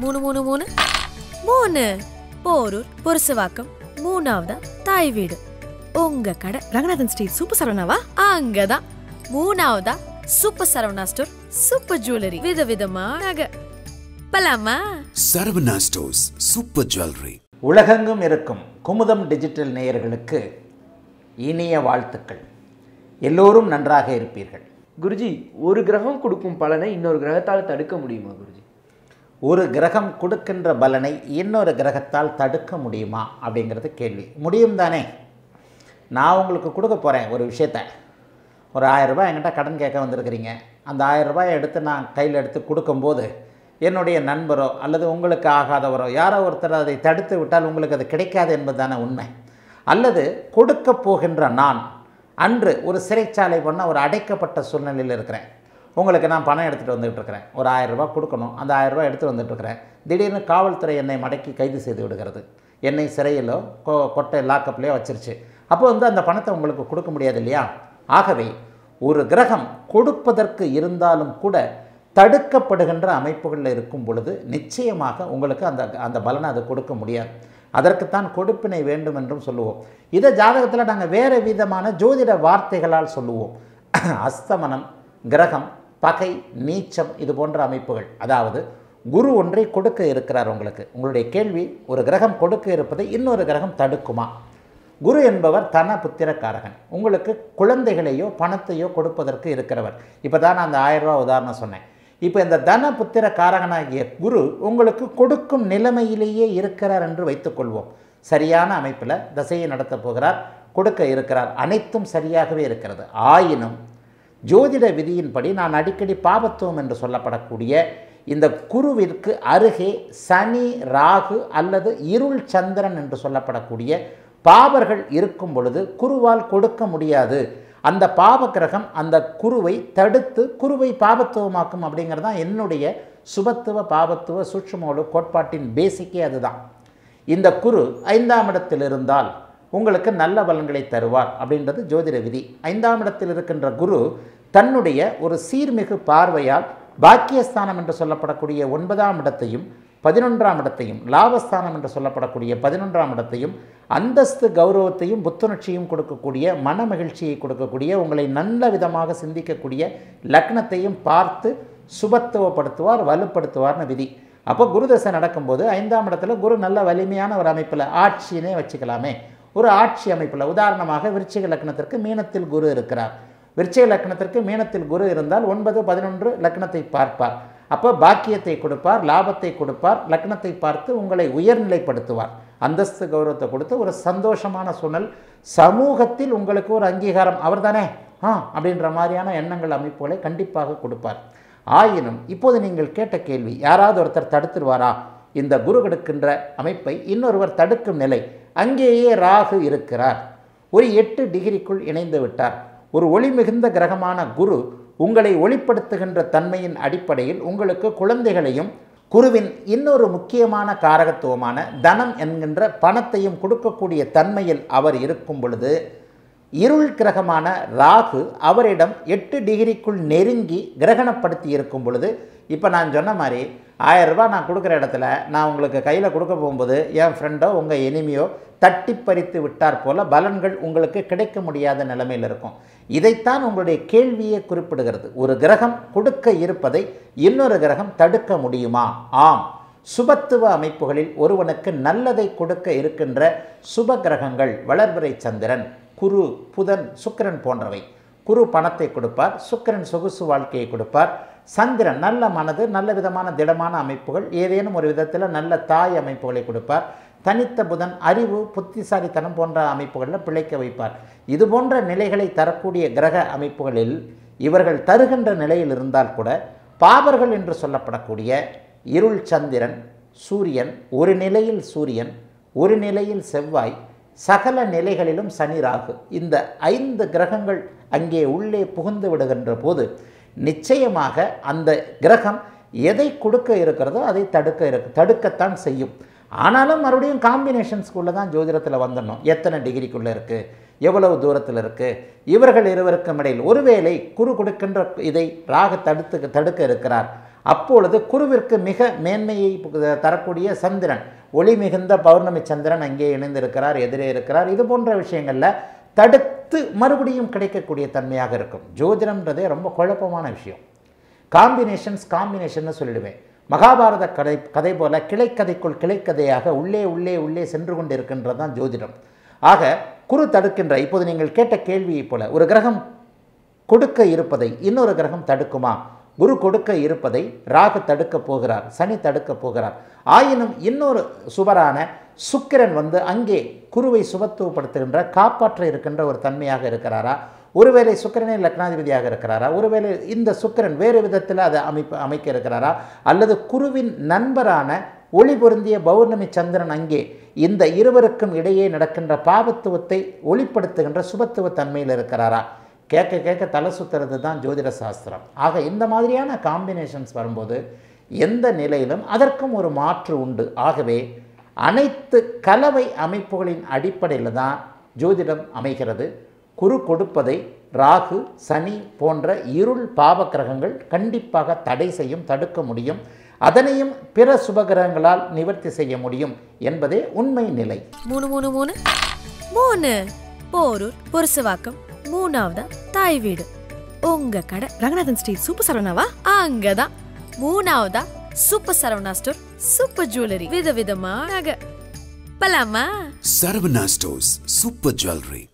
மூணு மூணு மூணு. மூணு. போரூர் பொருசுவாக்கம். மூணாவதா தாய் வீடு உங்க கடை ரங்கநாதன் ஸ்ட்ரீட் சூப்பர் சரவணாவா? அங்கதான். மூணாவதா super Saravana store. Super jewellery. விதவிதமா நகை. Balama? Saravana stores super jewellery. உலகெங்கும் இருக்கும் குமுதம் டிஜிட்டல் நேயர்களுக்கு இனிய வாழ்த்துக்கள். எல்லோரும் நன்றாக இருப்பீர்கள். குருஜி ஒரு கிரகம் கொடுக்கும் பலனை இன்னொரு கிரகத்தால் தடுக்க முடியுமா குருஜி? ஒரு கிரகம் கொடுக்கின்ற பலனை இன்னொரு கிரகத்தால் தடுக்க முடியுமா அப்படிங்கிறது கேள்வி. முடியும் தானே? நான் உங்களுக்கு கொடுக்க போகிறேன் ஒரு விஷயத்த. ஒரு ஆயரூபா என்கிட்ட கடன் கேட்க வந்திருக்கிறீங்க. அந்த ஆயரூபாயை எடுத்து நான் கையில் எடுத்து கொடுக்கும்போது என்னுடைய நண்பரோ அல்லது உங்களுக்கு ஆகாதவரோ யாரோ ஒருத்தர் அதை தடுத்து விட்டால் உங்களுக்கு அது கிடைக்காது என்பதுதானே உண்மை. அல்லது கொடுக்க போகின்ற நான் அன்று ஒரு சிறைச்சாலை பண்ண ஒரு அடைக்கப்பட்ட சூழ்நிலையில் இருக்கிறேன். உங்களுக்கு நான் பணம் எடுத்துகிட்டு வந்துகிட்ருக்கிறேன். ஒரு ஆயிரரூபா கொடுக்கணும். அந்த ஆயிரரூபா எடுத்துகிட்டு வந்துட்டு இருக்கிறேன் திடீர்னு காவல்துறை என்னை மடக்கி கைது செய்து விடுகிறது. என்னை சிறையிலோ கொ கொட்டை லாக்கப்லேயோ வச்சிருச்சு. அப்போ வந்து அந்த பணத்தை உங்களுக்கு கொடுக்க முடியாது இல்லையா? ஆகவே ஒரு கிரகம் கொடுப்பதற்கு இருந்தாலும் கூட தடுக்கப்படுகின்ற அமைப்புகளில் இருக்கும் பொழுது நிச்சயமாக உங்களுக்கு அந்த அந்த பலனை அது கொடுக்க முடியாது. அதற்குத்தான் கொடுப்பினை வேண்டும் என்றும் சொல்லுவோம். இதை ஜாதகத்தில் நாங்கள் வேறு விதமான ஜோதிட வார்த்தைகளால் சொல்லுவோம். அஸ்தமனம் கிரகம் பகை நீச்சம் இது போன்ற அமைப்புகள். அதாவது குரு ஒன்றை கொடுக்க இருக்கிறார் உங்களுக்கு. உங்களுடைய கேள்வி ஒரு கிரகம் கொடுக்க இருப்பதை இன்னொரு கிரகம் தடுக்குமா? குரு என்பவர் தன புத்திரக்காரகன். உங்களுக்கு குழந்தைகளையோ பணத்தையோ கொடுப்பதற்கு இருக்கிறவர். இப்போ தான் நான் அந்த ஆயிரம் ரூபா உதாரணம் சொன்னேன். இப்போ இந்த தன புத்திர காரகனாகிய குரு உங்களுக்கு கொடுக்கும் நிலைமையிலேயே இருக்கிறார் என்று வைத்துக்கொள்வோம் சரியான அமைப்பில் தசையை நடத்தப் போகிறார் கொடுக்க இருக்கிறார். அனைத்தும் சரியாகவே இருக்கிறது. ஆயினும் ஜோதிட விதியின்படி நான் அடிக்கடி பாபத்துவம் என்று சொல்லப்படக்கூடிய இந்த குருவிற்கு அருகே சனி ராகு அல்லது இருள் சந்திரன் என்று சொல்லப்படக்கூடிய பாவர்கள் இருக்கும் பொழுது குருவால் கொடுக்க முடியாது. அந்த பாவ கிரகம் அந்த குருவை தடுத்து குருவை பாபத்துவமாக்கும் அப்படிங்கிறது தான் என்னுடைய சுபத்துவ பாபத்துவ சூட்சுமோடு கோட்பாட்டின் பேசிக்கே அதுதான். இந்த குரு ஐந்தாம் இடத்தில் இருந்தால் உங்களுக்கு நல்ல பலன்களை தருவார் அப்படின்றது ஜோதிட விதி. ஐந்தாம் இடத்தில் இருக்கின்ற குரு தன்னுடைய ஒரு சீர்மிகு பார்வையால் பாக்கியஸ்தானம் என்று சொல்லப்படக்கூடிய ஒன்பதாம் இடத்தையும் பதினொன்றாம் இடத்தையும் லாபஸ்தானம் என்று சொல்லப்படக்கூடிய பதினொன்றாம் இடத்தையும் அந்தஸ்து கௌரவத்தையும் புத்துணர்ச்சியும் கொடுக்கக்கூடிய மன மகிழ்ச்சியை கொடுக்கக்கூடிய உங்களை நல்ல விதமாக சிந்திக்கக்கூடிய லக்னத்தையும் பார்த்து சுபத்துவப்படுத்துவார் வலுப்படுத்துவார்னு விதி. அப்போ குருதசை நடக்கும்போது ஐந்தாம் இடத்துல குரு நல்ல வலிமையான ஒரு அமைப்பில் ஆட்சினே வச்சுக்கலாமே. ஒரு ஆட்சி அமைப்பில். உதாரணமாக விருச்சிக லக்னத்திற்கு மீனத்தில் குரு இருக்கிறார். விருச்சிக லக்னத்திற்கு மீனத்தில் குரு இருந்தால் ஒன்பது பதினொன்று லக்னத்தை பார்ப்பார். அப்போ பாக்கியத்தை கொடுப்பார் லாபத்தை கொடுப்பார் லக்னத்தை பார்த்து உங்களை உயர்நிலைப்படுத்துவார். அந்தஸ்து கௌரவத்தை கொடுத்து ஒரு சந்தோஷமான சூழல் சமூகத்தில் உங்களுக்கு ஒரு அங்கீகாரம் அவர் தானே? ஆ அப்படின்ற மாதிரியான எண்ணங்கள் அமைப்புகளை கண்டிப்பாக கொடுப்பார். ஆயினும் இப்போது நீங்கள் கேட்ட கேள்வி யாராவது ஒருத்தர் தடுத்துருவாரா? இந்த குரு கெடுக்கின்ற அமைப்பை இன்னொருவர் தடுக்கும் நிலை அங்கேயே ராகு இருக்கிறார். ஒரு எட்டு டிகிரிக்குள் இணைந்து விட்டார். ஒரு ஒளி மிகுந்த கிரகமான குரு உங்களை ஒளிப்படுத்துகின்ற தன்மையின் அடிப்படையில் உங்களுக்கு குழந்தைகளையும் குருவின் இன்னொரு முக்கியமான காரகத்துவமான தனம் என்கின்ற பணத்தையும் கொடுக்கக்கூடிய தன்மையில் அவர் இருக்கும் பொழுது இருள் கிரகமான ராகு அவரிடம் எட்டு டிகிரிக்குள் நெருங்கி கிரகணப்படுத்தி இருக்கும் பொழுது இப்போ நான் சொன்ன மாதிரி ஆயிரம் ரூபாய் நான் கொடுக்குற இடத்துல நான் உங்களுக்கு கையில் கொடுக்க போகும்போது என் ஃப்ரெண்டோ உங்கள் எனிமையோ தட்டி பறித்து விட்டார் போல பலன்கள் உங்களுக்கு கிடைக்க முடியாத நிலைமையில் இருக்கும். இதைத்தான் உங்களுடைய கேள்வியே குறிப்பிடுகிறது. ஒரு கிரகம் கொடுக்க இருப்பதை இன்னொரு கிரகம் தடுக்க முடியுமா? ஆம். சுபத்துவ அமைப்புகளில் ஒருவனுக்கு நல்லதை கொடுக்க இருக்கின்ற சுப கிரகங்கள் வளர்பிறை சந்திரன். குரு புதன் சுக்கிரன் போன்றவை. குரு பணத்தை கொடுப்பார் சுக்கிரன் சொகுசு வாழ்க்கையை கொடுப்பார். சந்திரன் நல்ல மனது நல்ல விதமான திடமான அமைப்புகள் ஏதேனும் ஒரு விதத்தில் நல்ல தாய் அமைப்புகளை கொடுப்பார். தனித்த புதன் அறிவு புத்திசாலித்தனம் போன்ற அமைப்புகளில் பிழைக்க வைப்பார். இது போன்ற நிலைகளை தரக்கூடிய கிரக அமைப்புகளில் இவர்கள் தருகின்ற நிலையில் இருந்தால் கூட பாபர்கள் என்று சொல்லப்படக்கூடிய இருள் சந்திரன் சூரியன் ஒரு நிலையில் சூரியன் ஒரு நிலையில் செவ்வாய் சகல நிலைகளிலும் சனி ராகு. இந்த ஐந்து கிரகங்கள் அங்கே உள்ளே புகுந்து விடுகின்ற போது நிச்சயமாக அந்த கிரகம் எதை கொடுக்க இருக்கிறதோ அதை தடுக்க இருக்கு தடுக்கத்தான் செய்யும். ஆனாலும் மறுபடியும் காம்பினேஷன்ஸ்குள்ளே தான் ஜோதிடத்தில் வந்துடணும். எத்தனை டிகிரிக்குள்ளே இருக்குது எவ்வளவு தூரத்தில் இருக்குது இவர்கள் இருவருக்கும் இடையில் ஒருவேளை குரு கொடுக்கின்ற இதை ராக தடுத்து தடுக்க இருக்கிறார். அப்பொழுது குருவிற்கு மிக மேன்மையை தரக்கூடிய சந்திரன் ஒளி மிகுந்த பௌர்ணமி சந்திரன் அங்கே இணைந்திருக்கிறார் எதிரே இருக்கிறார். இது போன்ற விஷயங்களில் தடுத்து மறுபடியும் கிடைக்கக்கூடிய தன்மையாக இருக்கும். ஜோதிடம்ன்றதே ரொம்ப குழப்பமான விஷயம். காம்பினேஷன்ஸ் காம்பினேஷன்னு சொல்லிடுவேன். மகாபாரத கதை கதை போல கிளைக்கதைக்குள் கிளைக்கதையாக உள்ளே உள்ளே உள்ளே சென்று கொண்டு இருக்கின்றது தான் ஜோதிடம். ஆக குரு தடுக்கின்ற இப்போது நீங்கள் கேட்ட கேள்வியைப் போல ஒரு கிரகம் கொடுக்க இருப்பதை இன்னொரு கிரகம் தடுக்குமா? குரு கொடுக்க இருப்பதை ராகு தடுக்க போகிறார் சனி தடுக்க போகிறார். ஆயினும் இன்னொரு சுவரான சுக்கிரன் வந்து அங்கே குருவை சுபத்துவப்படுத்துகின்ற காப்பாற்ற இருக்கின்ற ஒரு தன்மையாக இருக்கிறாரா? ஒருவேளை சுக்கிரனே லக்னாதிபதியாக இருக்கிறாரா? ஒருவேளை இந்த சுக்கிரன் வேறு விதத்தில் அதை அமைப்பு அமைக்க இருக்கிறாரா? அல்லது குருவின் நண்பரான ஒளி பொருந்திய பௌர்ணமி சந்திரன் அங்கே இந்த இருவருக்கும் இடையே நடக்கின்ற பாபத்துவத்தை ஒளிப்படுத்துகின்ற சுபத்துவ தன்மையில் இருக்கிறாரா? கேட்க கேட்க தலை சுத்துறது தான் ஜோதிட சாஸ்திரம். ஆக இந்த மாதிரியான காம்பினேஷன்ஸ் வரும்போது எந்த நிலையிலும் அதற்கும் ஒரு மாற்று உண்டு. ஆகவே அனைத்து கலவை அமைப்புகளின் அடிப்படையில் தான் ஜோதிடம் அமைகிறது. குரு கொடுப்பதை ராகு சனி போன்ற இருள் பாவ கிரகங்கள் கண்டிப்பாக தடை செய்யும் தடுக்க முடியும். அதனையும் பிற சுபகிரகங்களால் நிவர்த்தி செய்ய முடியும் என்பதே உண்மை நிலை. மூணு மூணு மூணு. மூணு. போரூர் பொருசுவாக்கம் மூணாவதா தாய் வீடு. உங்க கடை ரங்கநாதன் ஸ்ட்ரீட் சூப்பர் சரவணாவா? அங்கதான் மூணாவதா super Saravana store super jewellery விதவிதமா நகை. Balama? Saravana stores super jewellery.